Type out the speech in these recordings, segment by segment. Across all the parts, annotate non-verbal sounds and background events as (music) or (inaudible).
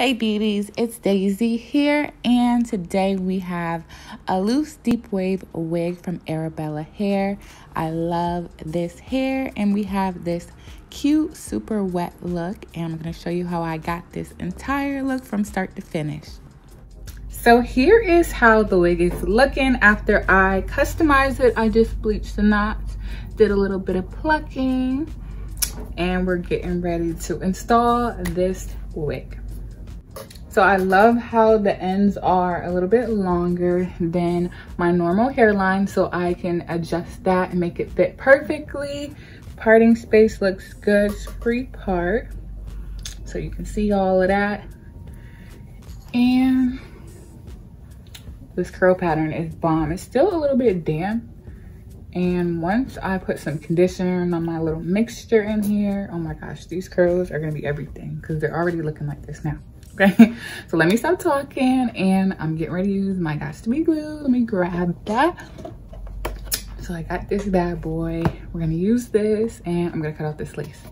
Hey beauties, it's Daisy here, and today we have a loose deep wave wig from Arabella Hair. I love this hair, and we have this cute, super wet look, and I'm gonna show you how I got this entire look from start to finish. So here is how the wig is looking after I customized it. I just bleached the knots, did a little bit of plucking, and we're getting ready to install this wig. So I love how the ends are a little bit longer than my normal hairline so I can adjust that and make it fit perfectly. Parting space looks good, free part. So you can see all of that. And this curl pattern is bomb. It's still a little bit damp. And once I put some conditioner on my little mixture in here, oh my gosh, these curls are gonna be everything because they're already looking like this now okay. (laughs) So let me stop talking and i'm getting ready to use my Got2b glue. Let me grab that. So i got this bad boy. We're gonna use this and i'm gonna cut off this lace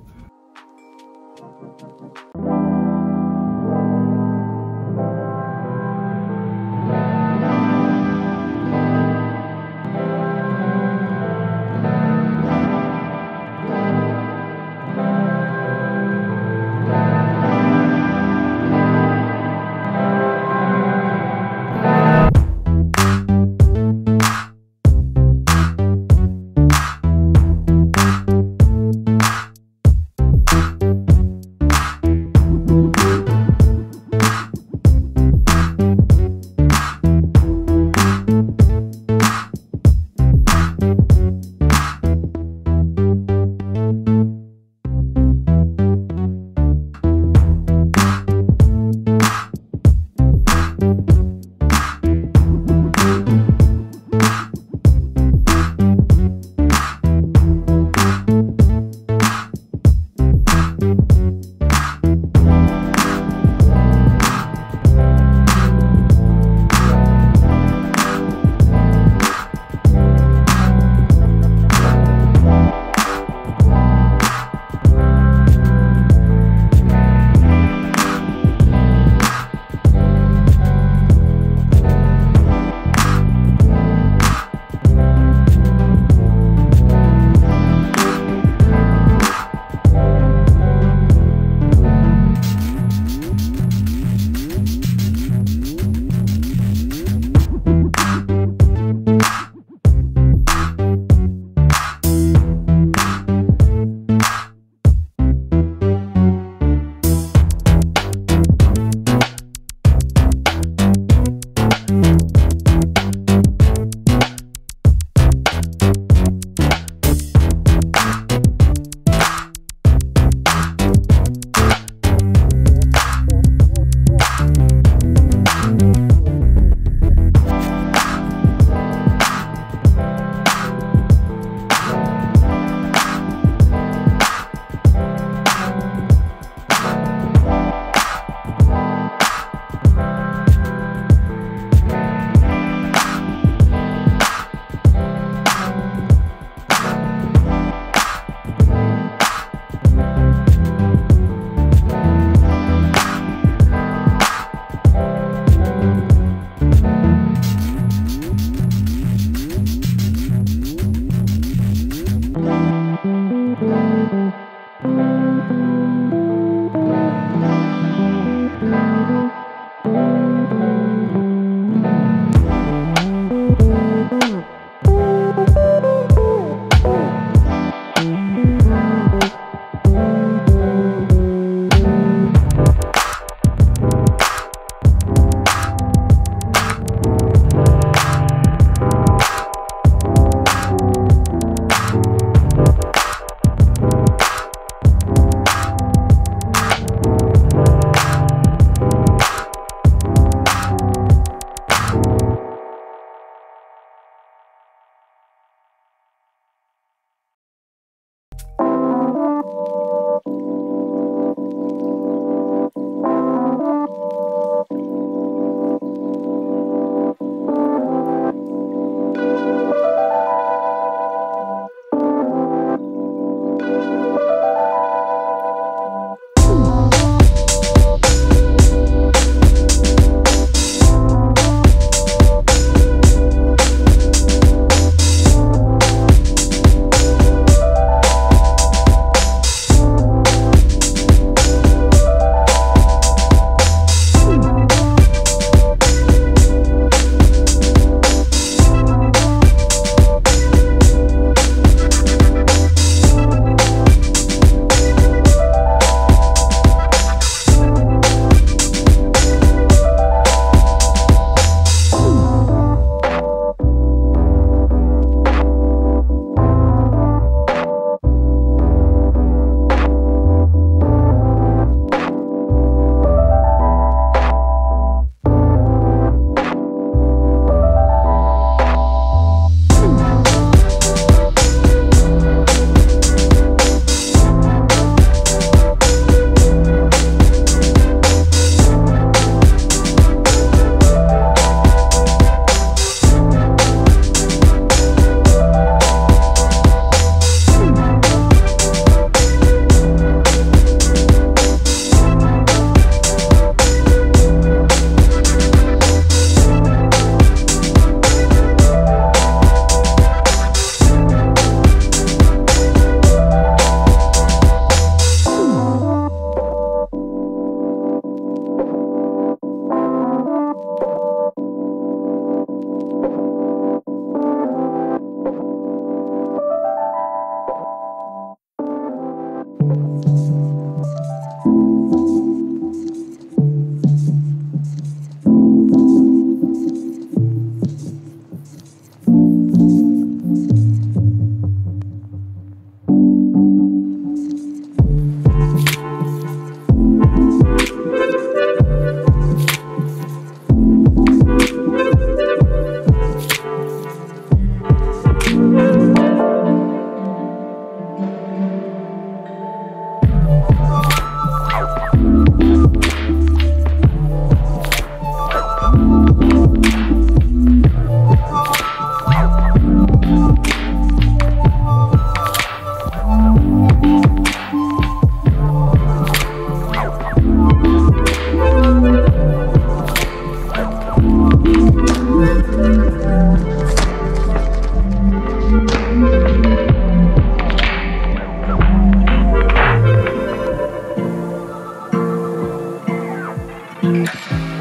Mm-hmm.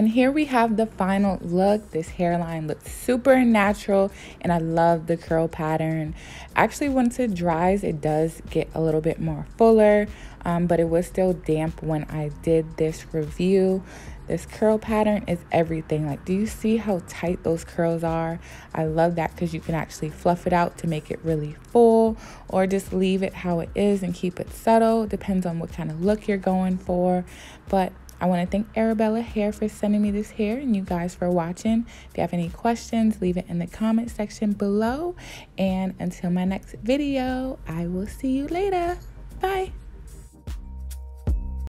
And here we have the final look. This hairline looks super natural and I love the curl pattern. Actually, once it dries, it does get a little bit more fuller, um, but it was still damp when I did this review. This curl pattern is everything. Like, do you see how tight those curls are? I love that because you can actually fluff it out to make it really full or just leave it how it is and keep it subtle. Depends on what kind of look you're going for. But I want to thank Arabella Hair for sending me this hair and you guys for watching. If you have any questions, leave it in the comment section below. And until my next video, I will see you later. Bye.